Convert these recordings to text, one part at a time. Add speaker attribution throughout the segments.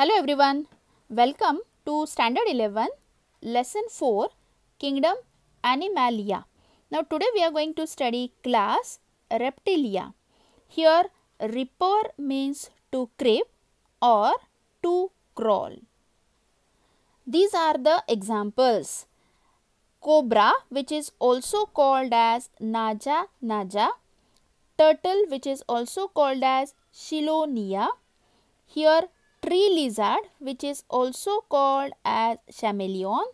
Speaker 1: Hello everyone, welcome to Standard 11, Lesson 4, Kingdom Animalia. Now today we are going to study class Reptilia. Here repere means to creep or to crawl. These are the examples. Cobra which is also called as Naja Naja, turtle which is also called as Chelonia. Here tree lizard which is also called as chameleon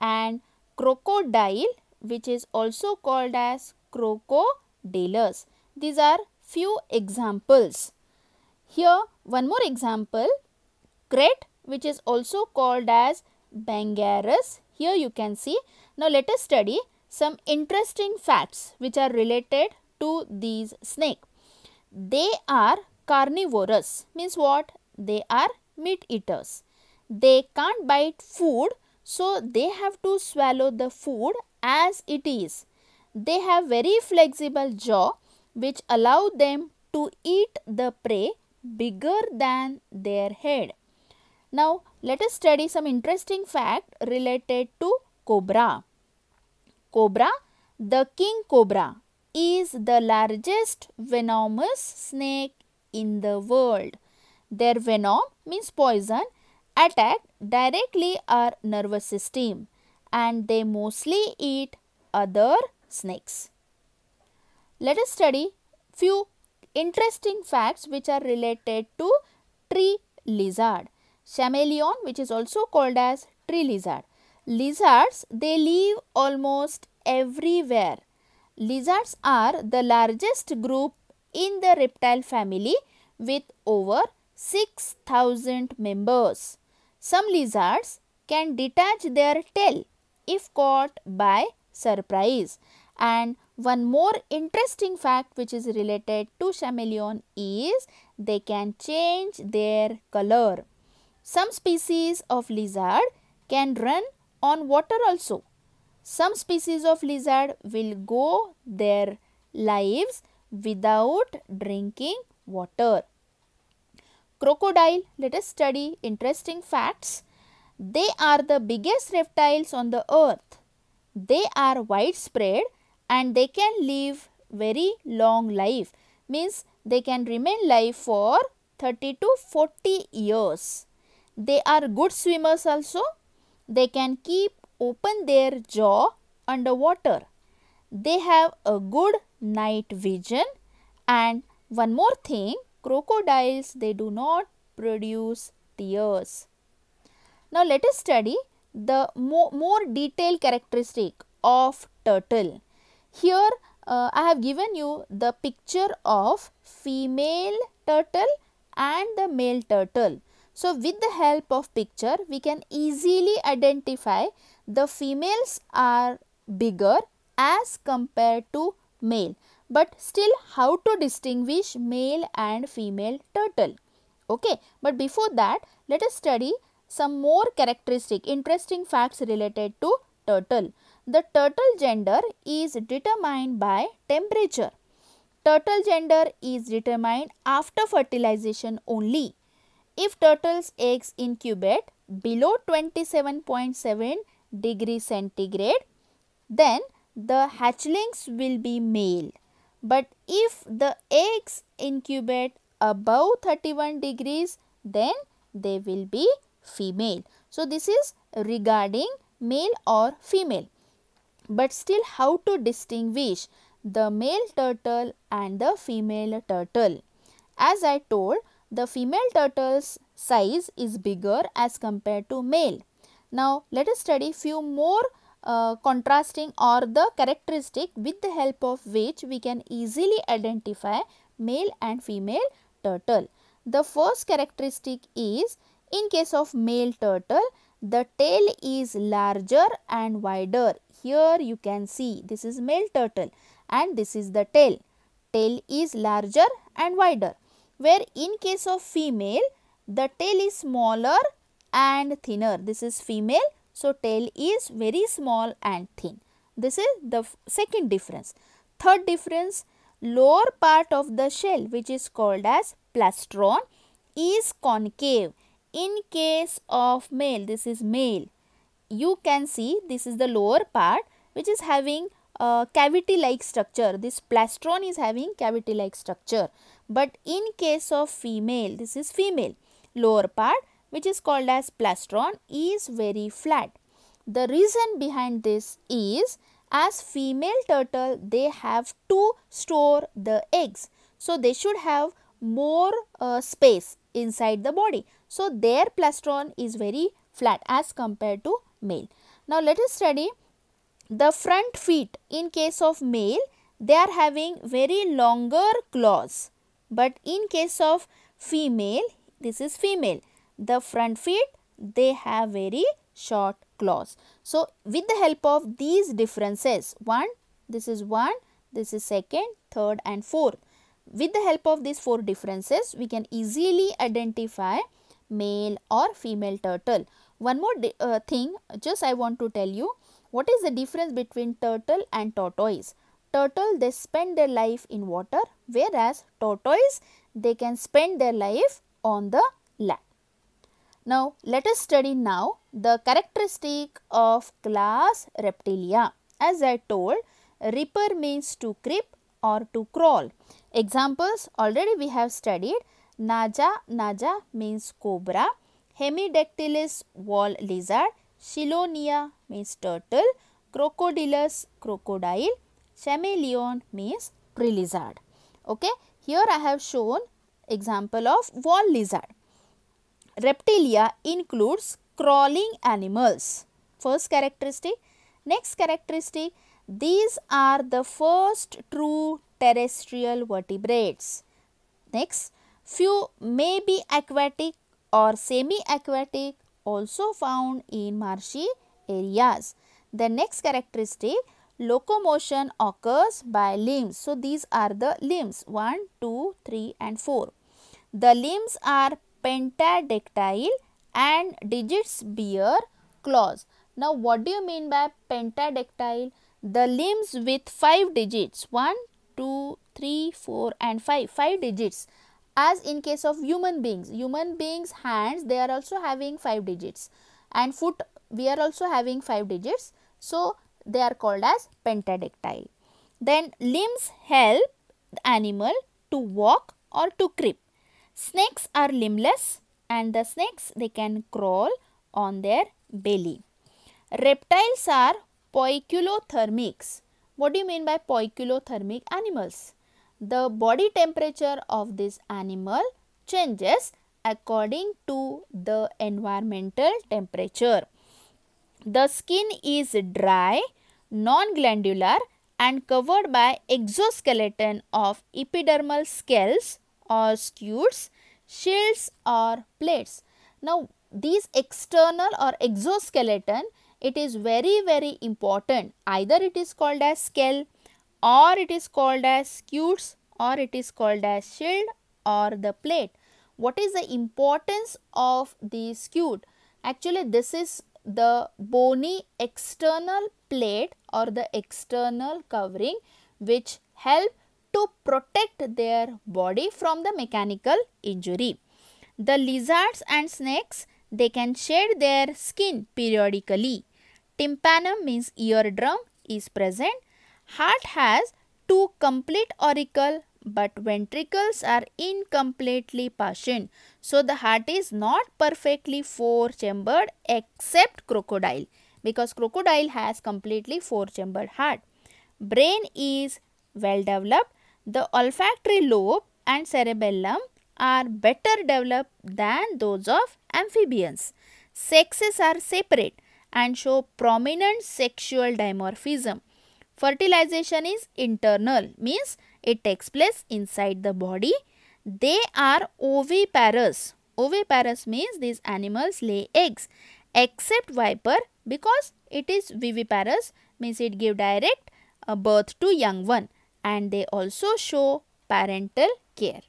Speaker 1: and crocodile which is also called as crocodilus. These are few examples. Here one more example krait which is also called as Bungarus. Here you can see. Now let us study some interesting facts which are related to these snake. They are carnivorous means what? They are meat eaters. They can't bite food so they have to swallow the food as it is. They have very flexible jaw which allow them to eat the prey bigger than their head. Now let us study some interesting fact related to cobra. Cobra, the king cobra is the largest venomous snake in the world. Their venom means poison attack directly our nervous system and they mostly eat other snakes. Let us study few interesting facts which are related to tree lizard. Chameleon which is also called as tree lizard. Lizards they live almost everywhere. Lizards are the largest group in the reptile family with over 6000 members. Some lizards can detach their tail if caught by surprise. And one more interesting fact which is related to chameleon is they can change their color. Some species of lizard can run on water also. Some species of lizard will go their lives without drinking water. Crocodile, let us study interesting facts. They are the biggest reptiles on the earth. They are widespread and they can live very long life. Means they can remain live for 30 to 40 years. They are good swimmers also. They can keep open their jaw underwater. They have a good night vision and one more thing crocodiles they do not produce tears. Now let us study the more, more detailed characteristic of turtle. Here uh, I have given you the picture of female turtle and the male turtle. So with the help of picture we can easily identify the females are bigger as compared to male but still how to distinguish male and female turtle? Okay but before that let us study some more characteristic interesting facts related to turtle. The turtle gender is determined by temperature. Turtle gender is determined after fertilization only. If turtles eggs incubate below 27.7 degree centigrade then the hatchlings will be male but if the eggs incubate above 31 degrees then they will be female. So, this is regarding male or female. But still how to distinguish the male turtle and the female turtle. As I told the female turtle's size is bigger as compared to male. Now, let us study few more uh, contrasting or the characteristic with the help of which we can easily identify male and female turtle. The first characteristic is in case of male turtle the tail is larger and wider. Here you can see this is male turtle and this is the tail. Tail is larger and wider where in case of female the tail is smaller and thinner. This is female so, tail is very small and thin. This is the second difference. Third difference, lower part of the shell which is called as plastron is concave in case of male, this is male. You can see this is the lower part which is having a cavity like structure. This plastron is having cavity like structure. But in case of female, this is female. Lower part which is called as plastron is very flat. The reason behind this is as female turtle they have to store the eggs. So they should have more uh, space inside the body. So their plastron is very flat as compared to male. Now let us study the front feet in case of male they are having very longer claws but in case of female this is female the front feet they have very short claws. So, with the help of these differences, 1, this is 1, this is second, third and fourth. With the help of these four differences, we can easily identify male or female turtle. One more uh, thing, just I want to tell you, what is the difference between turtle and tortoise? Turtle, they spend their life in water, whereas tortoise, they can spend their life on the land. Now, let us study now the characteristic of class Reptilia. As I told, repere means to creep or to crawl. Examples already we have studied. Naja, Naja means cobra. Hemidactylus wall lizard. Chelonia means turtle. Crocodilus, crocodile. Chameleon means tree lizard. Okay. Here I have shown example of wall lizard. Reptilia includes crawling animals. First characteristic. Next characteristic, these are the first true terrestrial vertebrates. Next, few may be aquatic or semi-aquatic also found in marshy areas. The next characteristic, locomotion occurs by limbs. So, these are the limbs 1, 2, 3 and 4. The limbs are pentadactyl and digits bear claws. Now what do you mean by pentadactyl? The limbs with 5 digits 1, 2, 3, 4 and 5, 5 digits as in case of human beings. Human beings hands they are also having 5 digits and foot we are also having 5 digits. So they are called as pentadactyl. Then limbs help the animal to walk or to creep. Snakes are limbless and the snakes they can crawl on their belly. Reptiles are poikilothermics. What do you mean by poikilothermic animals? The body temperature of this animal changes according to the environmental temperature. The skin is dry, non-glandular and covered by exoskeleton of epidermal scales or scutes, shields or plates. Now these external or exoskeleton it is very very important either it is called as scale or it is called as scutes or it is called as shield or the plate. What is the importance of the scute? Actually this is the bony external plate or the external covering which help to protect their body from the mechanical injury. The lizards and snakes, they can shed their skin periodically. Tympanum means eardrum is present. Heart has two complete auricle but ventricles are incompletely partitioned. So, the heart is not perfectly four chambered except crocodile because crocodile has completely four chambered heart. Brain is well developed the olfactory lobe and cerebellum are better developed than those of amphibians. Sexes are separate and show prominent sexual dimorphism. Fertilization is internal means it takes place inside the body. They are oviparous. Oviparous means these animals lay eggs except viper because it is viviparous means it give direct uh, birth to young one and they also show parental care.